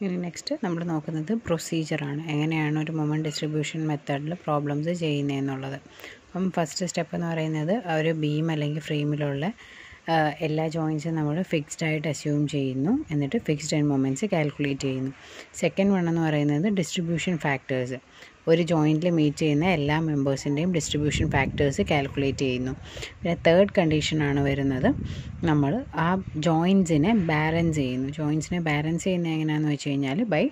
ഇനി നെക്സ്റ്റ് നമ്മൾ നോക്കുന്നത് പ്രൊസീജിയറാണ് എങ്ങനെയാണ് ഒരു മൊമൻ ഡിസ്ട്രിബ്യൂഷൻ മെത്തേഡിൽ പ്രോബ്ലംസ് ചെയ്യുന്നതെന്നുള്ളത്. അപ്പം ഫസ്റ്റ് സ്റ്റെപ്പ് എന്ന് പറയുന്നത് ഒരു ബീം അല്ലെങ്കിൽ ഫ്രെയിമിലുള്ള എല്ലാ ജോയിൻസും നമ്മൾ ഫിക്സ്ഡ് ആയിട്ട് അസ്യൂം ചെയ്യുന്നു. എന്നിട്ട് ഫിക്സ്ഡ് ആൻഡ് മൊമെന്റ്സ് കാൽക്കുലേറ്റ് ചെയ്യുന്നു. സെക്കൻഡ് വൺ എന്ന് പറയുന്നത് ഡിസ്ട്രിബ്യൂഷൻ ഫാക്ടേഴ്സ് ഒരു ജോയിന്റിൽ മീറ്റ് ചെയ്യുന്ന എല്ലാ മെമ്പേഴ്സിന്റെയും ഡിസ്ട്രിബ്യൂഷൻ ഫാക്ടേഴ്സ് കാൽക്കുലേറ്റ് ചെയ്യുന്നു. പിന്നെ തേർഡ് കണ്ടീഷനാണ് വരുന്നത് നമ്മൾ ആ ജോയിൻസിനെ ബാലൻസ് ചെയ്യുന്നു. ജോയിൻസിനെ ബാലൻസ് ചെയ്യുന്ന എങ്ങനെയാണെന്ന് വെച്ച് കഴിഞ്ഞാൽ ബൈ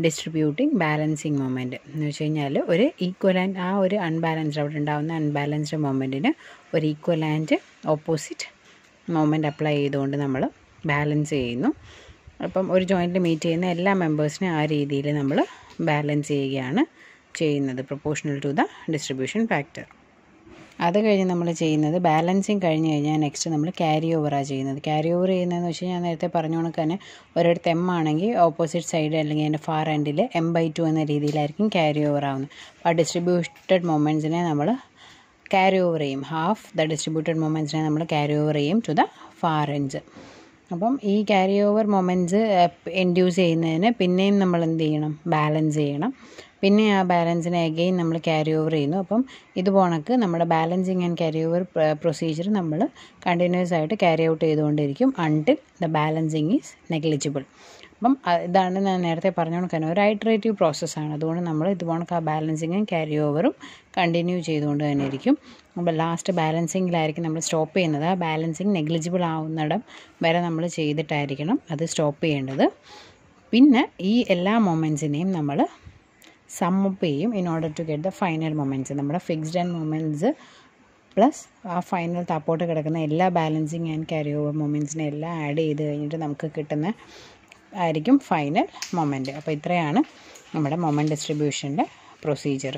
ഡിസ്ട്രിബ്യൂട്ടിങ് ബാലൻസിങ് മൊമെന്റ് എന്ന് വെച്ച് കഴിഞ്ഞാൽ ഒരു ഈക്വലാൻഡ് ആ ഒരു അൺബാലൻസ്ഡ് അവിടെ ഉണ്ടാകുന്ന അൺബാലൻസ്ഡ് മൊമെന്റിന് ഒരു ഈക്വലാൻഡ് ഓപ്പോസിറ്റ് മൊമെന്റ് അപ്ലൈ ചെയ്തുകൊണ്ട് നമ്മൾ ബാലൻസ് ചെയ്യുന്നു. അപ്പം ഒരു ജോയിന്റിൽ മീറ്റ് ചെയ്യുന്ന എല്ലാ മെമ്പേഴ്സിനും ആ രീതിയിൽ നമ്മൾ ബാലൻസ് ചെയ്യുകയാണ് ചെയ്യുന്നത്. Proportional to the distribution factor അത് കഴിഞ്ഞ് നമ്മൾ ചെയ്യുന്നത് ബാലൻസിങ് കഴിഞ്ഞ് കഴിഞ്ഞാൽ നെക്സ്റ്റ് നമ്മൾ ക്യാരി ഓവറാണ് ചെയ്യുന്നത്. ക്യാരി ഓവർ ചെയ്യുന്നതെന്ന് വെച്ചാൽ ഞാൻ നേരത്തെ പറഞ്ഞ കണക്ക് തന്നെ ഒരിടത്ത് എം ആണെങ്കിൽ ഓപ്പോസിറ്റ് സൈഡ് അല്ലെങ്കിൽ അതിന്റെ ഫാർ എൻഡിൽ എം ബൈ ടു എന്ന രീതിയിലായിരിക്കും ക്യാരി ഓവർ ആവുന്നത്. അപ്പോൾ ആ ഡിസ്ട്രിബ്യൂട്ടഡ് മൊമെന്റ്സിനെ നമ്മൾ ക്യാരി ഓവർ ചെയ്യും. ഹാഫ് ദ ഡിസ്ട്രിബ്യൂട്ടഡ് മൊമെന്റ്സിനെ നമ്മൾ ക്യാരി ഓവർ ചെയ്യും ടു ദ ഫാർ എൻഡ്സ് അപ്പം ഈ ക്യാരി ഓവർ മൊമെന്റ്സ് ഇൻഡ്യൂസ് ചെയ്യുന്നതിന് പിന്നെയും നമ്മൾ എന്ത് ചെയ്യണം? ബാലൻസ് ചെയ്യണം. പിന്നെ ആ ബാലൻസിനെ അഗെയിൻ നമ്മൾ ക്യാരി ഓവർ ചെയ്യുന്നു. അപ്പം ഇത് പോണക്ക് നമ്മുടെ balancing and carry over procedure നമ്മൾ കണ്ടിന്യൂസ് ആയിട്ട് ക്യാരി ഔട്ട് ചെയ്തുകൊണ്ടിരിക്കും until the balancing is negligible അപ്പം ഇതാണ് ഞാൻ നേരത്തെ പറഞ്ഞ കൊടുക്കാൻ ഒരു ഐട്രേറ്റീവ് പ്രോസസ്സാണ് അതുകൊണ്ട് നമ്മൾ ഇതുപോലെ ആ ബാലൻസിങ്ങും ക്യാരി ഓവറും കണ്ടിന്യൂ ചെയ്തുകൊണ്ട് തന്നെ ഇരിക്കും. അപ്പോൾ ലാസ്റ്റ് ബാലൻസിങ്ങിലായിരിക്കും നമ്മൾ സ്റ്റോപ്പ് ചെയ്യുന്നത്. ആ ബാലൻസിങ് നെഗ്ലിജിബിൾ ആവുന്നിടം വരെ നമ്മൾ ചെയ്തിട്ടായിരിക്കണം അത് സ്റ്റോപ്പ് ചെയ്യേണ്ടത്. പിന്നെ ഈ എല്ലാ മൊമെന്റ്സിനെയും നമ്മൾ സമ്മപ്പ് ചെയ്യും in order to get the final moments നമ്മുടെ ഫിക്സ്ഡ് ആൻഡ് മൊമെന്റ്സ് പ്ലസ് ആ ഫൈനൽ താപ്പോട്ട് കിടക്കുന്ന എല്ലാ ബാലൻസിങ് ആൻഡ് ക്യാരി ഓവർ മൊമെന്റ്സിനെ എല്ലാം ആഡ് ചെയ്ത് കഴിഞ്ഞിട്ട് നമുക്ക് കിട്ടുന്ന ആയിരിക്കും ഫൈനൽ മൊമെന്റ് അപ്പോൾ ഇത്രയാണ് നമ്മുടെ മൊമെന്റ് ഡിസ്ട്രിബ്യൂഷന്റെ പ്രൊസീജിയർ